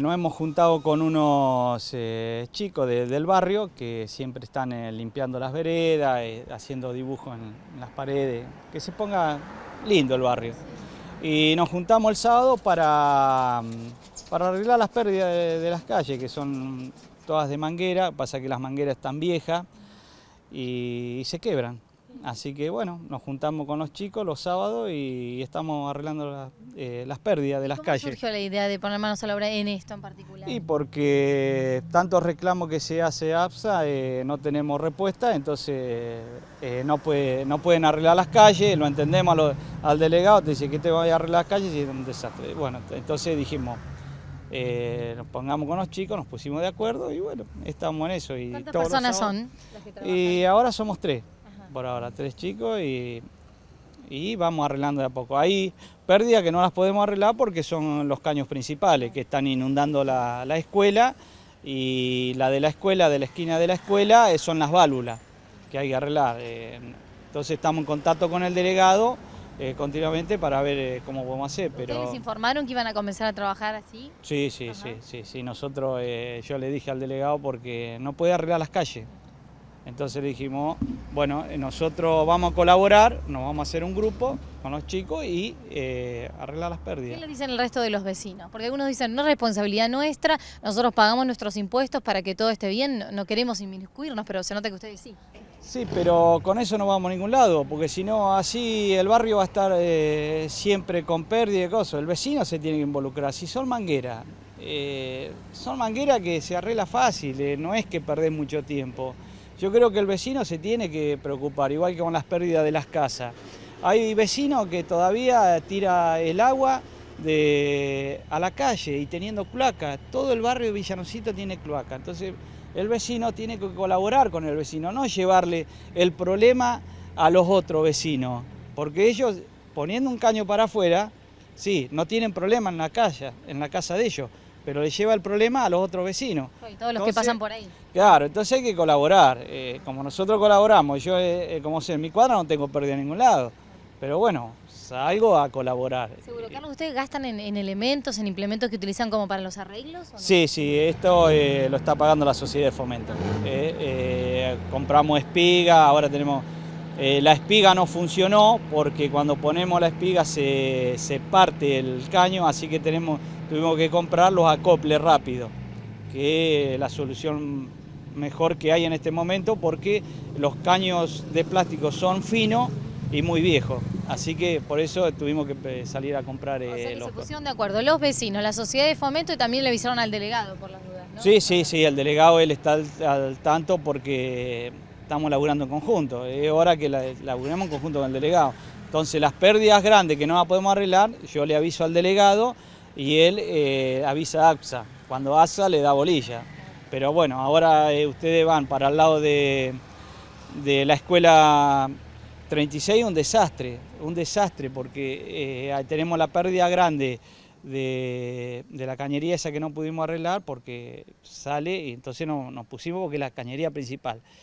Nos hemos juntado con unos eh, chicos del barrio que siempre están eh, limpiando las veredas, eh, haciendo dibujos en, las paredes, que se ponga lindo el barrio. Y nos juntamos el sábado para, mm, para arreglar las pérdidas de, las calles, que son todas de manguera, pasa que las mangueras están viejas y se quebran. Así que bueno, nos juntamos con los chicos los sábados y estamos arreglando eh, las pérdidas de las ¿Cómo calles. surgió la idea de poner manos a la obra en esto en particular? Y porque tantos reclamos que se hace APSA eh, no tenemos respuesta, entonces eh, no, puede, no pueden arreglar las calles, lo entendemos al delegado, te dice que te voy a arreglar las calles y es un desastre. Bueno, entonces dijimos, nos pongamos con los chicos, nos pusimos de acuerdo y bueno, estamos en eso. Y ¿Cuántas personas son? Y ahora somos tres por ahora, tres chicos y, y vamos arreglando de a poco. Hay pérdidas que no las podemos arreglar porque son los caños principales que están inundando la, escuela y la de la escuela, de la esquina de la escuela, eh, son las válvulas que hay que arreglar. Eh, entonces estamos en contacto con el delegado eh, continuamente para ver cómo podemos hacer. Pero... ¿Ustedes informaron que iban a comenzar a trabajar así? Sí, sí, sí, sí, sí. Nosotros, yo le dije al delegado porque no puede arreglar las calles. Entonces le dijimos, bueno, nosotros vamos a colaborar, nos vamos a hacer un grupo con los chicos y eh, arreglar las pérdidas. ¿Qué le dicen el resto de los vecinos? Porque algunos dicen, no es responsabilidad nuestra, nosotros pagamos nuestros impuestos para que todo esté bien, no queremos inmiscuirnos, pero se nota que ustedes sí. Sí, pero con eso no vamos a ningún lado, porque si no, así el barrio va a estar eh, siempre con pérdida y cosas. El vecino se tiene que involucrar. Si son mangueras, eh, son mangueras que se arregla fácil, no es que perdés mucho tiempo. Yo creo que el vecino se tiene que preocupar, igual que con las pérdidas de las casas. Hay vecinos que todavía tira el agua a la calle y teniendo cloaca. Todo el barrio de tiene cloaca. Entonces el vecino tiene que colaborar con el vecino, no llevarle el problema a los otros vecinos. Porque ellos, poniendo un caño para afuera, sí, no tienen problema en la calle, en la casa de ellos pero le lleva el problema a los otros vecinos. Y todos los que pasan por ahí. Claro, entonces hay que colaborar. Eh, como nosotros colaboramos, yo, eh, eh, como sé, en mi cuadra no tengo pérdida en ningún lado, pero bueno, salgo a colaborar. Seguro, Carlos, ¿ustedes gastan en, elementos, en implementos que utilizan como para los arreglos? Sí, sí, esto lo está pagando la sociedad de fomento. compramos espiga, ahora tenemos... la espiga no funcionó porque cuando ponemos la espiga se, se parte el caño, así que tenemos tuvimos que comprar los acoples rápidos, que es la solución mejor que hay en este momento porque los caños de plástico son finos y muy viejos. Así que por eso tuvimos que salir a comprar o sea los... se pusieron de acuerdo los vecinos, la sociedad de fomento y también le avisaron al delegado por las dudas, ¿no? Sí, sí, sí, el delegado él está al, tanto porque estamos laburando en conjunto. Es hora que la, laburemos en conjunto con el delegado. Entonces las pérdidas grandes que no las podemos arreglar, yo le aviso al delegado y él eh, avisa a APSA. Cuando APSA le da bolilla. Pero bueno, ahora eh, ustedes van para el lado de, de, la escuela 36, un desastre, un desastre porque eh, tenemos la pérdida grande de, la cañería esa que no pudimos arreglar porque sale y entonces nos pusimos porque es la cañería principal.